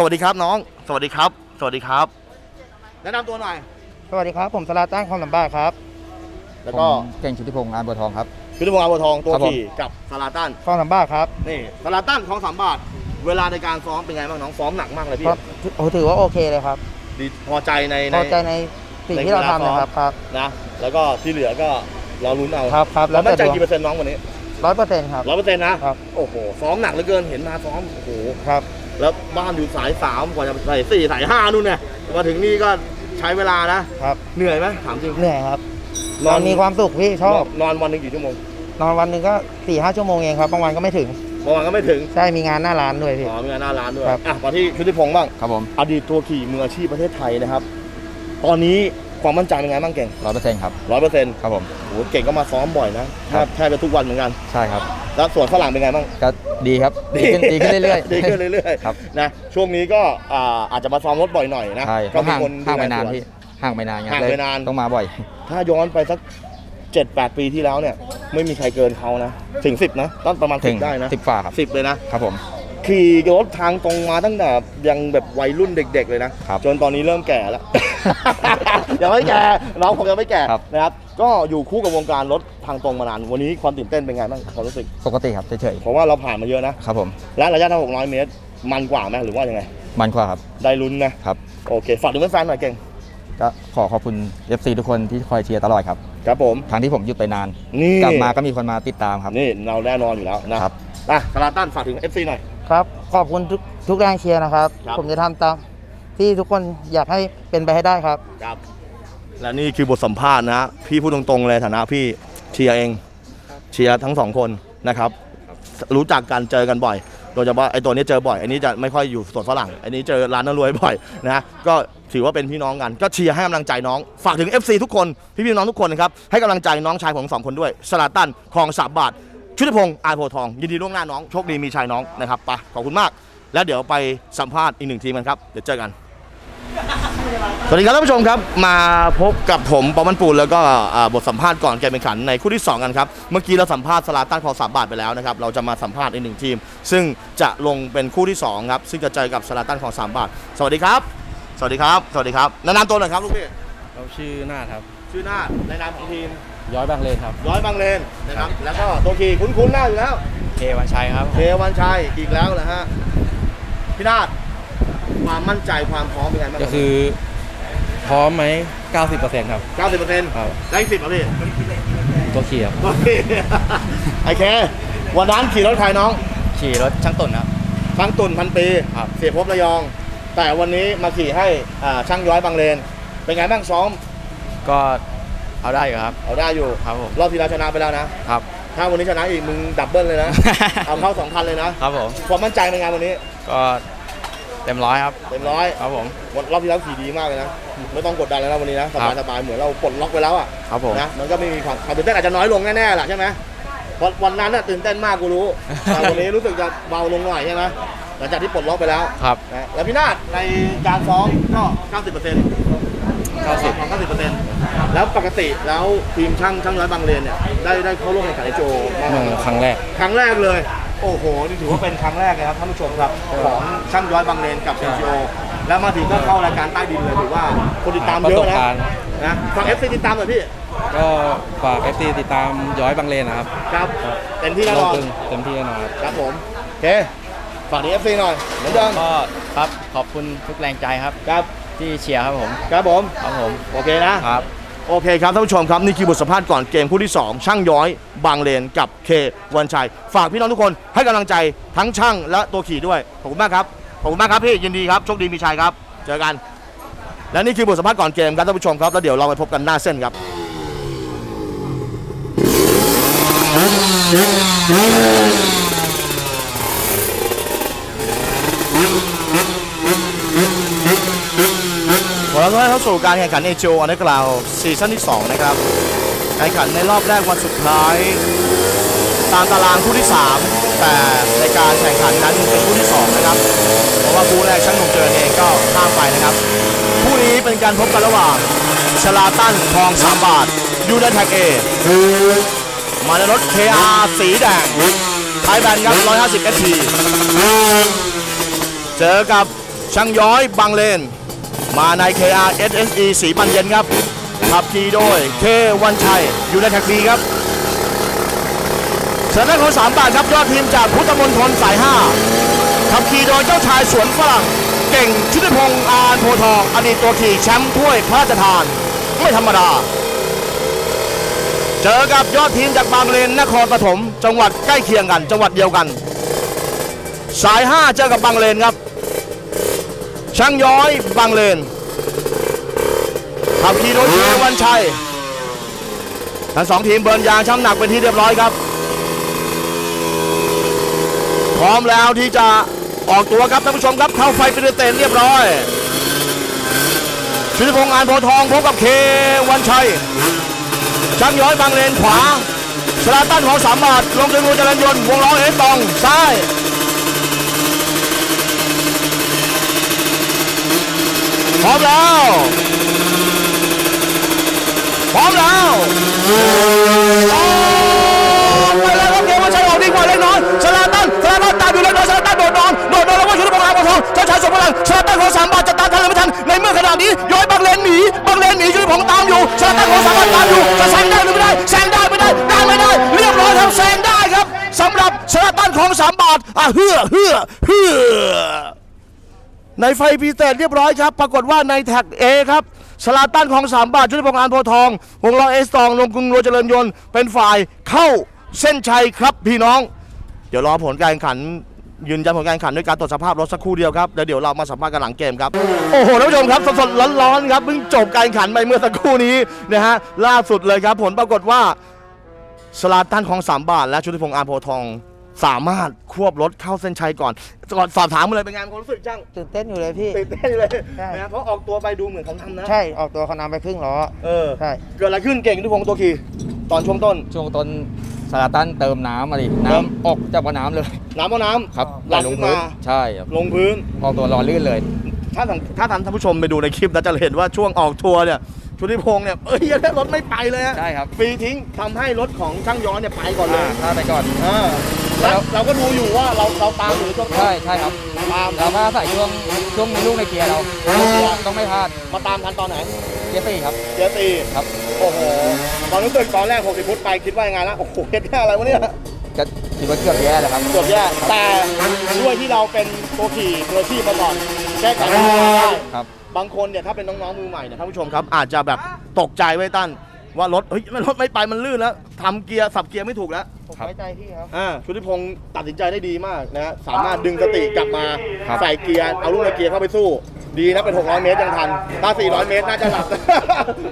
สวัสดีครับน้อง สวัสดีครับ สวัสดีครับ แนะนำตัวหน่อย สวัสดีครับ ผมสลาตั้งความลำบากครับแล้วก็ผมเก่งชุติพงษ์อานบัวทองครับ พิทพงศ์อาบัวทองตัวครับผม ขี่กับสลาตันความลำบากครับนี่สลาตันทองสามบาท เวลาในการซ้อมเป็นไงบ้างน้องซ้อมหนักมากเลยพี่ก็โอ้ถือว่าโอเคเลยครับดีพอใจในพอใจในสิ่งที่เราทำนะครับครับนะแล้วก็ที่เหลือก็เราลุ้นเอาครับครับเรามั่นใจแต่กี่เปอร์เซ็นต์น้องวันนี้ร้อยเปอร์เซ็นต์ครับ ร้อยเปอร์เซ็นต์นะครับ โอ้โหซ้อมหนักเหลือเกินเห็นมาซ้อมโอ้โหครับ แล้วบ้านอยู่สายสามกว่าจะสายสี่สายห้านู่นเนี่ยมาถึงนี่ก็ใช้เวลานะครับ เหนื่อยไหมถามจริง เหนื่อยครับนนออนนมีความสุขพี่ชอบ นอนวันหนึ่งกี่ชั่วโมง นอนวันหนึ่งก็สี่ห้าชั่วโมงเองครับบางวันก็ไม่ถึงบางวันก็ไม่ถึง ใช่ มีงานหน้าร้านด้วยพี่ อ๋อ มีงานหน้าร้านด้วยครับอะมาที่ชุติพงศ์บ้าง ครับผม อดีตตัวขี่มืออาชีพประเทศไทยนะครับ ตอนนี้ ความมั่นใจเป็นไงบ้างเก่งร้อยเปอร์เซ็นต์ครับร้อยเปอร์เซ็นต์ครับผมโหเก่งก็มาซ้อมบ่อยนะแทครับบแทบจะทุกวันเหมือนกันใช่ครับ แล้วส่วนฝรั่งเป็นไงบ้างก็ดีครับดีขึ้นดีขึ้นเรื่อยๆดีขึ้นเรื่อยครับๆนะช่วงนี้ก็อ่าอาจจะมาซ้อมรถบ่อยหน่อยนะใช่ก็ก็มีห่างคนห่างไปดูแลนานส่วพี่ห่างไปนานไงห่างไปเลยนานต้องมาบ่อย ถ้าย้อนไปสักเจ็ดแปดปีที่แล้วเนี่ย ไม่มีใครเกินเขานะถึงสิบนะต้องประมาณถึสิงบได้นะสิบฝ่าครับสิบเลยนะครับผมขี่รถทางตรงมาตั้งแต่ยังแบบวัยรุ่นเด็ก ๆ เลยนะครับจนตอนนี้เริ่มแก่แล้ว ยังไม่แก่น้องผมยังไม่แก่ครับนะครับก็อยู่คู่กับวงการรถทางตรงมานานวันนี้ความตื่นเต้นเป็นไงบ้างความรู้สึกปกติครับเฉยเพราะว่าเราผ่านมาเยอะนะๆครับผมและระยะทาง600 เมตร มันกว่าไหมหรือว่ายังไง มันกว่าครับได้ลุ้นนะครับโอเคฝากถึงแฟนๆหน่อยเก่งก็ขอขอบคุณ FC ทุกคนที่คอยเชียร์ตลอดครับครับผมทั้งที่ผมหยุดไปนานนี่กลับมาก็มีคนมาติดตามครับนี่เราแน่นอนอยู่แล้วนะครับอะสลาตันฝากถึง FC หน่อยครับขอบคุณทุกทุกแรงเชียร์นะครับครับผมจะทำตาม ที่ทุกคนอยากให้เป็นไปให้ได้ครับ ครับ และนี่คือบทสัมภาษณ์นะพี่พูดตรงๆเลยฐานะพี่เชียร์เองเชียร์ทั้งสองคนนะครับ รู้จักกันเจอกันบ่อย โดยเฉพาะไอ้ตัวนี้เจอบ่อยไอ้นี้จะไม่ค่อยอยู่สวนฝรั่งไอ้นี้เจอร้านน้ารวยบ่อยนะก็ถือว่าเป็นพี่น้องกัน ก็เชียร์ให้กำลังใจน้อง ฝากถึง FC ทุกคน พี่ๆน้องทุกคนนะครับ ให้กำลังใจน้องชายของสองคนด้วยสลาตันคลองสามบาท ชุติพงศ์อาร์โพทอง ยินดีล่วงหน้าน้อง โชคดีมีชัยน้องนะครับไปขอบคุณมาก แล้วเดี๋ยวไปสัมภาษณ์อีกหนึ่งทีมกันครับ เดี๋ยวเจอกัน สวัสดีครับท่านผู้ชมครับ มาพบกับผมปอมันปูนแล้วก็อ่าบทสัมภาษณ์ก่อนการแข่งขันในคู่ที่ 2 กันครับ เมื่อกี้เราสัมภาษณ์สลาตันคลองสามบาทไปแล้วนะครับ เราจะมาสัมภาษณ์อีกหนึ่งทีม ซึ่งจะลงเป็นคู่ที่2ครับ ซึ่งจะเจอกับสลาตันคลองสามบาท สวัสดีครับ สวัสดีครับ สวัสดีครับแนะนำตัวหน่อยครับลูกพี่เราชื่อนาฏครับ ชื่อหน้าในนามของทีม ย้อยบางเลนครับร้อยบางเลนนะครับ แล้วก็ตัวขี่คุ้นๆหน้าอยู่แล้วเควันชัยครับ เทวันชัยอีกแล้วนะฮะพี่นาฏ ความมั่นใจความพร้อมเป็นไงบ้างก็คือ พร้อมไหม90%ครับ เก้าสิบเปอร์เซ็นต์ครับ ได้สิบอะพี่ตัวขี่ครับ โอเคไอเค วันนั้นขี่รถใครน้องขี่รถช่างตุ่นครับช่างตุ่นพันปี ครับ เสียภพระยอง แต่วันนี้มาขี่ให้อ่าช่างย้อยบางเลน เป็นไงบ้างซ้อม ก็เอาได้อยู่ครับ เอาได้อยู่ ครับผม รอบที่แล้วชนะไปแล้วนะ ครับ ถ้าวันนี้ชนะอีกมึง double เลยนะ เอาเข้าสองพันเลยนะ ครับผม ความมั่นใจเป็นไงวันนี้ ก็ เต็มร้อยครับ เต็มร้อยครับผมวันรอบที่แล้วขี่ดีมากเลยนะ ไม่ต้องกดดันแล้วนะวันนี้นะสครับายสบายๆเหมือนเราปลดล็อกไปแล้วอะครับผมนะมันก็ไม่มีความความตื่นเต้นอาจจะน้อยลงแน่ๆแหละใช่ไหมวันวันนั้นน่ะตื่นเต้นมากกูรู้แต่วันนี้รู้สึกจะเบาลงหน่อยใช่ไหมหลังจากที่ปลดล็อกไปแล้วครับนะแล้วพี่นาฏในการซ้อมก็90% 90ของ90%แล้วปกติแล้วทีมช่างช่างน้อยบางเลนเนี่ยได้ได้เข้าร่วมแข่งขันไอโจมาเมื่อครั้งแรก ครั้งแรกเลย โอ้โห นี่ถือว่าเป็นครั้งแรกเลยครับท่านผู้ชมครับของช่างย้อยบางเลนกับ NGO แล้วมาถึงก็เข้ารายการใต้ดินเลยถือว่าคนติดตามเยอะประสบนะการณ์นะฝากเอฟซีติดตามหน่อยพี่ ก็ฝาก FC ติดตามย้อยบางเลนนะครับ ครับเต็มที่แน่รนอบอนตึงเต็มที่แน่นอนครับครับผมโอเคฝากดีเอฟซีหน่อยเหมือนเดิมก็ครับขอบคุณทุกแรงใจครับครับที่เชียร์ครับผม ครับผม ครับผม โอเคนะครับ โอเคครับท่านผู้ชมครับ นี่คือบทสัมภาษณ์ก่อนเกมคู่ที่ 2 ช่างย้อยบางเลนกับเควันชัย ฝากพี่น้องทุกคนให้กำลังใจทั้งช่างและตัวขี่ด้วย ขอบคุณมากครับ ขอบคุณมากครับพี่ยินดีครับโชคดีมีชัยครับ เจอกัน และนี่คือบทสัมภาษณ์ก่อนเกมครับท่านผู้ชมครับแล้วเดี๋ยวเราไปพบกันหน้าเส้นครับข อต้อนรับเข้าสู่การแข่งขันเอโจอันดับกล่าวซีซั่นที่ 2 นะครับแข่งขันในรอบแรกวันสุดท้าย ตามตารางคู่ที่ 3 แต่ในการแข่งขันนั้นเป็นคู่ที่ 2 นะครับ เพราะว่าคู่แรกช่างหนุ่มเจริญเองก็ข้ามไปนะครับ คู่นี้เป็นการพบกันระหว่างชลาตันทองสามบาท อยู่ใน track A มาในรถ KR สีแดงไทยแบนครับ 150 SP เจอกับช่างย้อยบางเลน มาใน KR SSE สีปันเย็นครับ ขับขี่โดยเควันชัย อยู่ใน track B ครับชนะของสามบาทครับยอดทีมจากพุทธมณฑลสาย 5 ขับขี่โดยเจ้าชายสวนฝรั่ง เก่งชุติพงษ์อานโพทอง อดีตตัวขี่แชมป์ถ้วยพระราชทาน ไม่ธรรมดา เจอกับยอดทีมจากบางเลนนครปฐมจังหวัดใกล้เคียงกัน จังหวัดเดียวกัน สาย 5 เจอกับบางเลนครับ ช่างย้อยบางเลนขับขี่โดยเชวันชัยทั้งสองทีมเบิร์นยางช้ำหนักเป็นที่เรียบร้อยครับ พร้อมแล้วที่จะออกตัวครับท่านผู้ชมครับเข้าไฟเป็นเต็นเรียบร้อยชุติพงษ์งานโพทองพบกับเควันชัยช่างย้อยบางเลนขวาสลาตันของสามบาทลงถึงรูจรัญยนต์วงล้อเอสตองซ้าย ร้อมแล้ว พร้อมแล้วออกไปแล้วครับเกมว่าใช้ออกดีกว่าเล็กน้อยสลาตันสลาตันตามอยู่เล็กน้อยสลาตันโดดนอนโดดนอนแล้วว่าชุดบอลอาบทองเจ้าชายสมบัติสลาตันของสามบาทจะตามทันหรือไม่ทันในเมื่อขนาดนี้ย้อยบังเลนหนีบังเลนหนีชุดผมตามอยู่สลาตันของสามบาทตามอยู่จะแซงได้หรือไม่ได้แซงได้ไม่ได้ได้ไม่ได้เรียบร้อยครับแซงได้ครับสำหรับสลาตันของสามบาทอะเฮือเฮือเฮือ ในไฟพิเศษเรียบร้อยครับ ปรากฏว่าในแท็ก A ครับสลาตันของสามบาทชุติพงอานโพทอง วงล้อเอสตองลงกรุงโรเจริญยนต์เป็นฝ่ายเข้าเส้นชัยครับพี่น้อง เดี๋ยวรอผลการแข่งขันยืนยันผลการแข่งขันด้วยการตรวจสภาพรถสักครู่เดียวครับแล้วเดี๋ยวเรามาสัมภาษณ์กันหลังเกมครับ โอ้โหท่านผู้ชมครับสดๆร้อนๆครับเพิ่งจบการแข่งขันไปเมื่อสักครู่นี้นะฮะล่าสุดเลยครับ ผลปรากฏว่าสลาตันของสามบาท และชุติพงษ์อานโพทอง สามารถควบรถเข้าเส้นชัยก่อนก่อนสอบถามมาเลยเป็นไงความรู้สึกช่างตื่นเต้นอยู่เลยพี่ ตื่นเต้นเลยใช่ นะเพราะออกตัวไปดูเหมือนเขาทำนะใช่ออกตัวเขานำไปครึ่งล้อเออใช่เกิดอะไรขึ้นเก่งทุกพงศ์ตัวขี่ตอนช่วงต้น ช่วงต้นสลาตันเติมน้ำมาดิเติม น้ำออกจากบ่อน้ำเลยน้ำเอาน้ครับหลั่นลงขึ้นพื้นมา ใช่ครับำลงพื้น ออกตัวรอลื่นเลย ถ้าท่านถ้าท่านท่านผู้ชมไปดูในคลิปนะจะเห็นว่าช่วงออกทัวร์เนี่ยชุติพงศ์เนี่ยเอ้ยยังรถไม่ไปเลยฮะใช่ครับฟรีทิ้งทำให้รถของช่างย้อนเนี่ยไปก่อนเลอ่ายถ้าไปก่อน เออ แล้วเราก็ดูอยู่ว่าเราเราตามอยู่ช่วงใช่ใช่ครับตามเราก็ใส่ช่วงช่วงในลูกในเกียร์เราต้องไม่พลาดมาตามทันตอนไหนเกียร์สี่ครับเกียร์ตีครับโอ้โหตอนรู้สึกตอนแรก60ฟุตไปคิดว่ายังไงละโอ้โหเฮ็ดแค่อะไรวะเนี่ยก็คิดว่าเกือบแย่แล้วครับเกือบแย่แต่ด้วยที่เราเป็นตัวขี่ตัวชีพมาก่อนแก้ไขปัญหาได้ครับบางคนเนี่ยถ้าเป็นน้องๆมือใหม่เนี่ยท่านผู้ชมครับ อาจจะแบบตกใจไว้ตั้น ว่ารถเฮ้ยมันรถไม่ไปมันลื่นแล้วทำเกียร์สับเกียร์ไม่ถูกแล้วผมครับไว้ใจพี่ครับ อ่าชุติพงศ์ตัดสินใจได้ดีมากนะฮะสามารถดึงสติกลับมาครับ ใส่เกียร์เอาลูกในเกียร์เข้าไปสู้ ดีนะเป็น 600 เมตรยังทัน ถ้า 400 เมตรน่าจะหลับ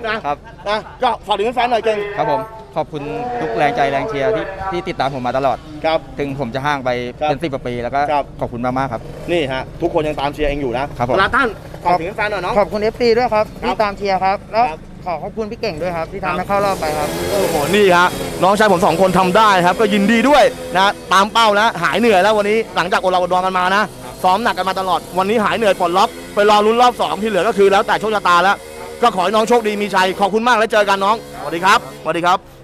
นะครับนะก็ฝากถึงแฟนๆหน่อยเก่งครับผมขอบคุณทุกแรงใจแรงเชียร์ที่ที่ติดตามผมมาตลอด ครับ ถึงผมจะห่างไปครับเป็นสิบกว่าปีแล้วก็ครับ ขอบคุณมากๆครับ นี่ฮะทุกคนยังตามเชียร์เองอยู่นะครับผม ลาท่านฝากถึงแฟนๆหน่อยเนาะ ขอบคุณ FC ด้วยครับครับ ที่ตามเชียร์ครับ แล้วครับ ขอขอบคุณพี่เก่งด้วยครับ ที่ครัทำบให้เข้ารอบไปครับ โอ้โหนี่ฮะน้องชายผมสองคนทำได้ครับ ก็ยินดีด้วยนะตามเป้านะหายเหนื่อยแล้ววันนี้หลังจากอดเราอดนอนกันมานะซ้อมหนักกันมาตลอดวันนี้หายเหนื่อยปลดล็อกไปรอลุ้นรอบสองที่เหลือก็คือแล้วแต่โชคชะตาแล้ว ก็ขอให้น้องโชคดีมีชัยขอบคุณมากแล้วเจอกันน้องสวัสดีครับสวัสดีครับ